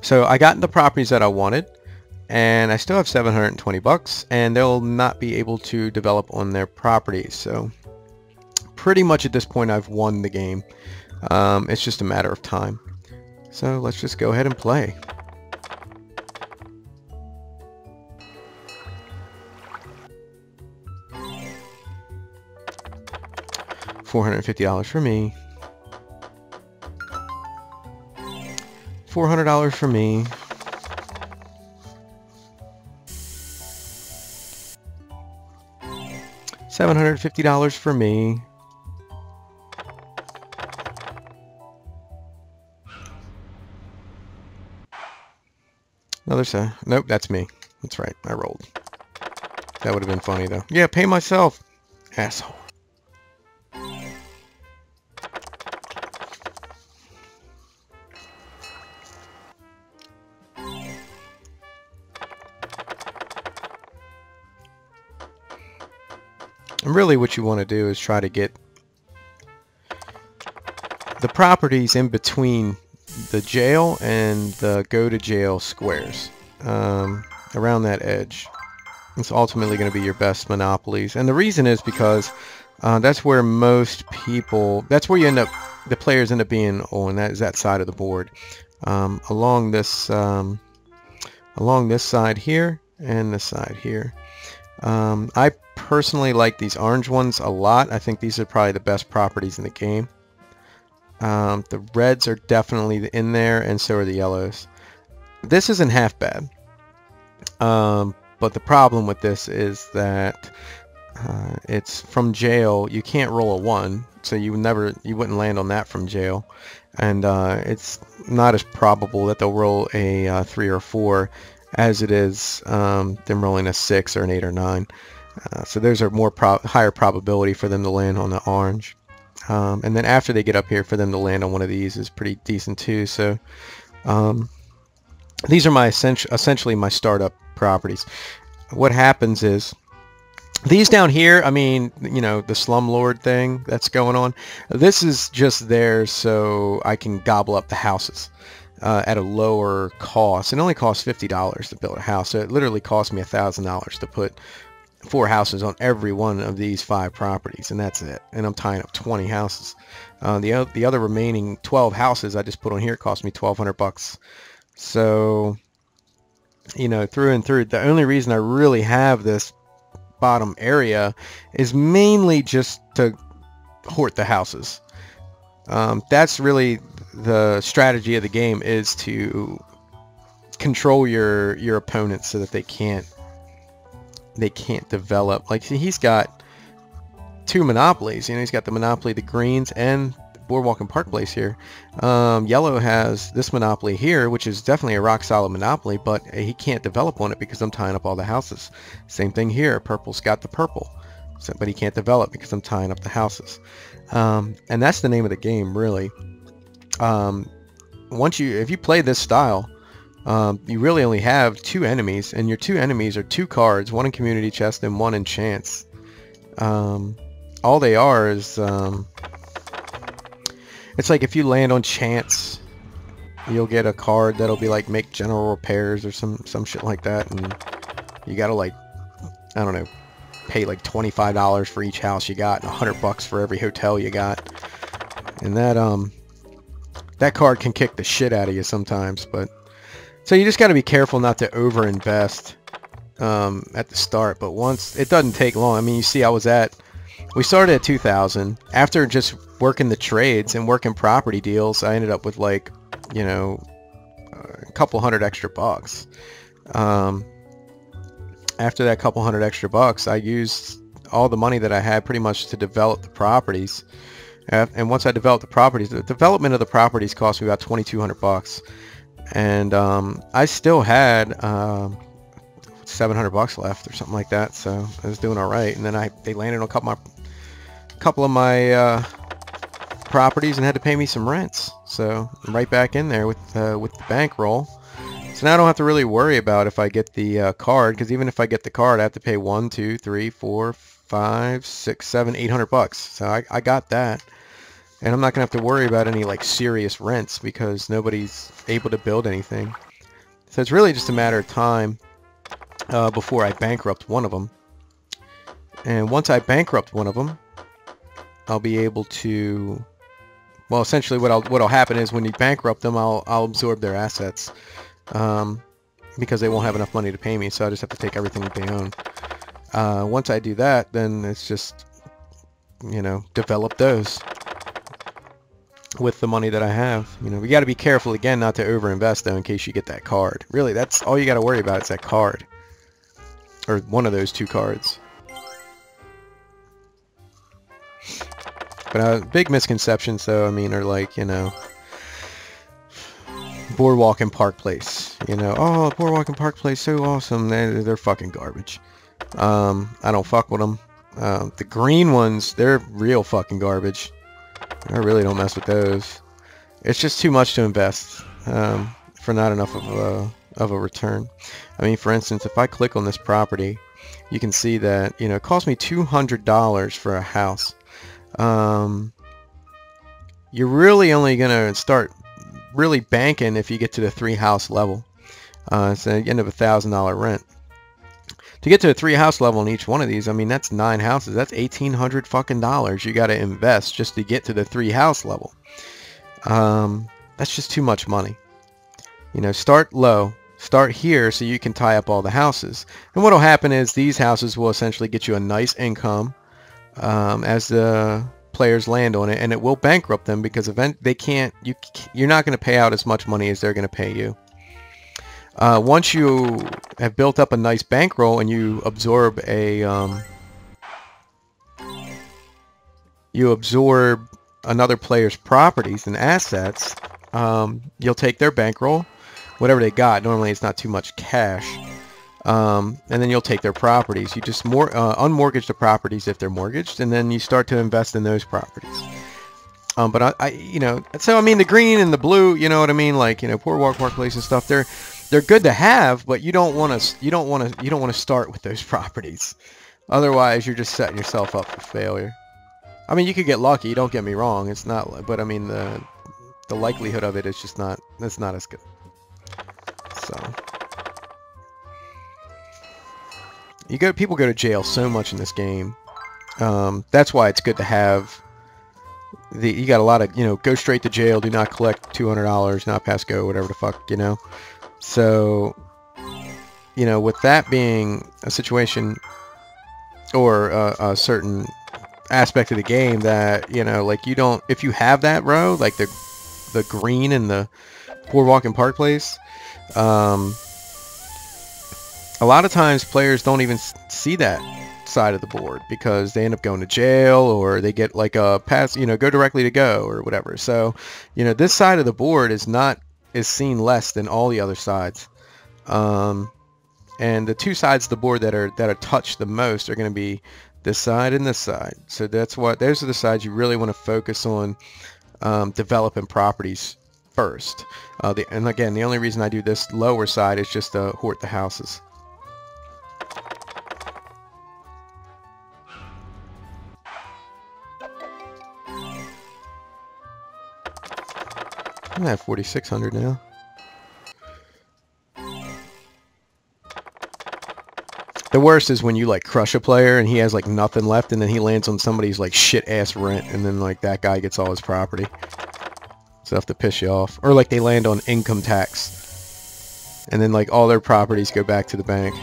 So I got the properties that I wanted and I still have 720 bucks and they'll not be able to develop on their properties. So pretty much at this point I've won the game. Um, it's just a matter of time. So let's just go ahead and play. $450 for me. $400 for me. $750 for me. Another set. Nope, that's me. That's right. I rolled. That would have been funny, though. Yeah, pay myself. Asshole. And really what you want to do is try to get the properties in between the jail and the go to jail squares um, around that edge. It's ultimately going to be your best monopolies. And the reason is because uh, that's where most people, that's where you end up, the players end up being on that is that side of the board. Um, along this, um, along this side here and this side here. Um, I personally like these orange ones a lot. I think these are probably the best properties in the game. Um, the reds are definitely in there, and so are the yellows. This isn't half bad. Um, but the problem with this is that uh, it's from jail. You can't roll a one, so you never you wouldn't land on that from jail, and uh, it's not as probable that they'll roll a uh, three or four as it is um, them rolling a six or an eight or nine. Uh, so there's a more pro higher probability for them to land on the orange. Um, and then after they get up here, for them to land on one of these is pretty decent too. So um, these are my essential, essentially my startup properties. What happens is these down here, I mean, you know, the slumlord thing that's going on. This is just there so I can gobble up the houses. Uh, at a lower cost. It only costs $50 to build a house. So it literally cost me $1,000 to put four houses on every one of these five properties and that's it and I'm tying up 20 houses uh, the, the other remaining 12 houses I just put on here cost me 1200 bucks so you know through and through the only reason I really have this bottom area is mainly just to hoard the houses um, that's really the strategy of the game is to control your your opponents so that they can't they can't develop. Like, see, he's got two monopolies. You know, he's got the monopoly, the greens, and Boardwalk and Park Place here. Um, yellow has this monopoly here, which is definitely a rock solid monopoly, but he can't develop on it because I'm tying up all the houses. Same thing here. Purple's got the purple, so, but he can't develop because I'm tying up the houses. Um, and that's the name of the game, really. Um, once you, if you play this style, um, you really only have two enemies, and your two enemies are two cards, one in Community Chest and one in Chance. Um, all they are is, um, it's like if you land on Chance, you'll get a card that'll be like make general repairs or some, some shit like that, and you gotta like, I don't know, pay like $25 for each house you got and 100 bucks for every hotel you got. And that, um, that card can kick the shit out of you sometimes, but so you just got to be careful not to overinvest um, at the start. But once it doesn't take long. I mean, you see, I was at we started at 2,000. After just working the trades and working property deals, I ended up with like you know a couple hundred extra bucks. Um, after that couple hundred extra bucks, I used all the money that I had pretty much to develop the properties. And once I developed the properties, the development of the properties cost me about 2,200 bucks and um, I still had um, 700 bucks left or something like that, so I was doing all right. And then I they landed on a couple of my, couple of my uh, properties and had to pay me some rents. So I'm right back in there with uh, with the bankroll. So now I don't have to really worry about if I get the uh, card, because even if I get the card, I have to pay one, two, three, four, five, six, seven, eight hundred bucks. So I, I got that and I'm not gonna have to worry about any like serious rents because nobody's able to build anything. So it's really just a matter of time uh, before I bankrupt one of them. And once I bankrupt one of them, I'll be able to... Well, essentially what I'll, what'll happen is when you bankrupt them, I'll, I'll absorb their assets. Um, because they won't have enough money to pay me, so I just have to take everything that they own. Uh, once I do that, then it's just, you know, develop those with the money that I have. You know, we got to be careful again not to overinvest though in case you get that card. Really, that's all you got to worry about is that card. Or one of those two cards. But uh, big misconceptions though, I mean, are like, you know, Boardwalk and Park Place. You know, oh, Boardwalk and Park Place, so awesome. They're, they're fucking garbage. Um, I don't fuck with them. Uh, the green ones, they're real fucking garbage. I really don't mess with those. It's just too much to invest um, for not enough of a, of a return. I mean, for instance, if I click on this property, you can see that, you know, it cost me $200 for a house. Um, you're really only going to start really banking if you get to the three house level. Uh, so you end up a thousand dollar rent. To get to a three house level in each one of these, I mean that's nine houses. That's eighteen hundred fucking dollars you got to invest just to get to the three house level. Um, that's just too much money. You know, start low. Start here so you can tie up all the houses. And what will happen is these houses will essentially get you a nice income um, as the players land on it, and it will bankrupt them because event they can't. You you're not going to pay out as much money as they're going to pay you. Uh, once you have built up a nice bankroll and you absorb a um, you absorb another player's properties and assets, um, you'll take their bankroll, whatever they got. Normally, it's not too much cash. Um, and then you'll take their properties. You just more uh, unmortgage the properties if they're mortgaged, and then you start to invest in those properties. Um, but I, I, you know, so I mean the green and the blue, you know what I mean? Like you know, poor Boardwalk Park Place and stuff. They're they're good to have, but you don't want to you don't want to you don't want to start with those properties. Otherwise, you're just setting yourself up for failure. I mean, you could get lucky. Don't get me wrong. It's not, but I mean the the likelihood of it is just not. It's not as good. So. You go, people go to jail so much in this game. Um, that's why it's good to have the. You got a lot of you know, go straight to jail. Do not collect two hundred dollars. Not pass go. Whatever the fuck you know. So, you know, with that being a situation or a, a certain aspect of the game that you know, like you don't. If you have that row, like the the green and the boardwalk and park place. Um, a lot of times players don't even see that side of the board because they end up going to jail or they get like a pass, you know, go directly to go or whatever. So, you know, this side of the board is not is seen less than all the other sides. Um, and the two sides of the board that are that are touched the most are going to be this side and this side. So that's what those are the sides you really want to focus on um, developing properties first. Uh, the, and again, the only reason I do this lower side is just to hort the houses. I'm at 4,600 now. The worst is when you like crush a player and he has like nothing left and then he lands on somebody's like shit ass rent and then like that guy gets all his property. So have to piss you off. Or like they land on income tax. And then like all their properties go back to the bank.